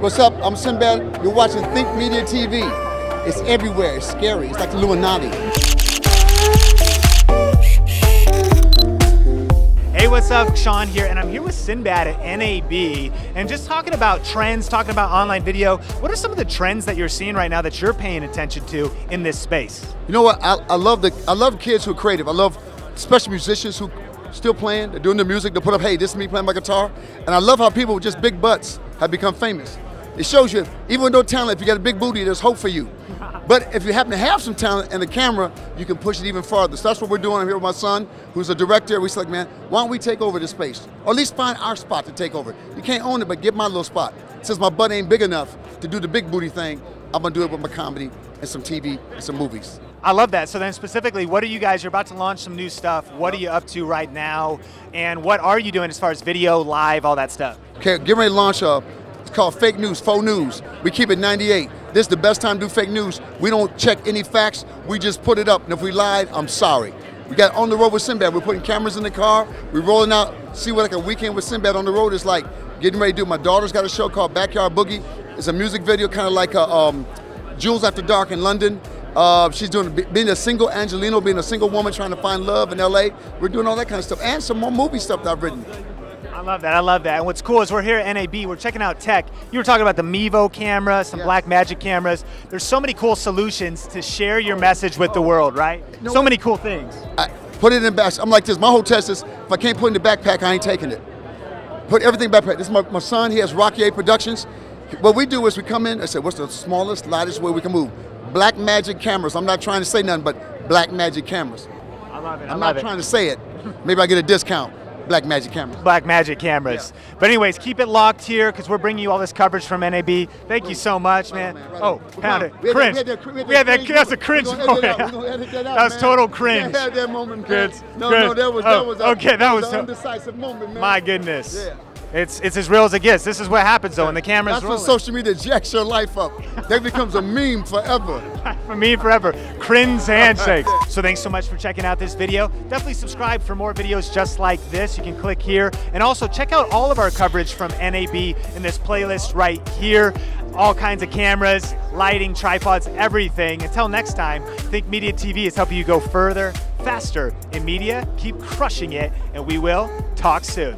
What's up? I'm Sinbad. You're watching Think Media TV. It's everywhere. It's scary. It's like the Illuminati. Hey, what's up? Sean here, and I'm here with Sinbad at NAB, and just talking about trends, talking about online video. What are some of the trends that you're seeing right now that you're paying attention to in this space? You know what? I, I love the I love kids who are creative. I love special musicians who still playing. They're doing the music. They put up, hey, this is me playing my guitar. And I love how people with just big butts have become famous. It shows you, even with no talent, if you got a big booty, there's hope for you. But if you happen to have some talent and the camera, you can push it even farther. So that's what we're doing. I'm here with my son, who's a director. We said, man, why don't we take over this space? Or at least find our spot to take over. You can't own it, but get my little spot. Since my butt ain't big enough to do the big booty thing, I'm gonna do it with my comedy and some TV and some movies. I love that. So then specifically, what are you guys, you're about to launch some new stuff. What are you up to right now? And what are you doing as far as video, live, all that stuff? Okay, get ready to launch a it's called fake news, faux news. We keep it 98. This is the best time to do fake news. We don't check any facts. We just put it up. And if we lied, I'm sorry. We got on the road with Sinbad. We're putting cameras in the car. We're rolling out. See what like a weekend with Sinbad on the road is like. Getting ready to do. My daughter's got a show called Backyard Boogie. It's a music video, kind of like a um, Jules After Dark in London. Uh, she's doing being a single Angelino, being a single woman trying to find love in LA. We're doing all that kind of stuff, and some more movie stuff that I've written. I love that. I love that. And what's cool is we're here at NAB. We're checking out tech. You were talking about the Mevo camera, some Black Blackmagic cameras. There's so many cool solutions to share your message with the world, right? No, so many cool things. I put it in the back. I'm like this. My whole test is if I can't put it in the backpack, I ain't taking it. Put everything in backpack. This is my, my son. He has Rocky A Productions. What we do is we come in. I said, what's the smallest, lightest way we can move? Blackmagic cameras. I'm not trying to say nothing, but Blackmagic cameras. I love it. I'm not it. trying to say it. Maybe I get a discount. Blackmagic cameras. Blackmagic cameras. Yeah. But anyways, keep it locked here because we're bringing you all this coverage from NAB. Thank you so much, oh, man. Right man. oh, pound it. Cringe. We had that, that's a cringe moment. That, that was total cringe. had that moment, Good. No, Good. no, that was, oh, that was, okay, that was, was an undecisive moment, man. My goodness. Yeah. It's it's as real as it gets. This is what happens though when the camera's That's rolling. when social media jacks your life up. that becomes a meme forever. a meme forever. Cringe handshakes. so thanks so much for checking out this video. Definitely subscribe for more videos just like this. You can click here. And also check out all of our coverage from NAB in this playlist right here. All kinds of cameras, lighting, tripods, everything. Until next time, Think Media TV is helping you go further, faster in media. Keep crushing it, and we will talk soon.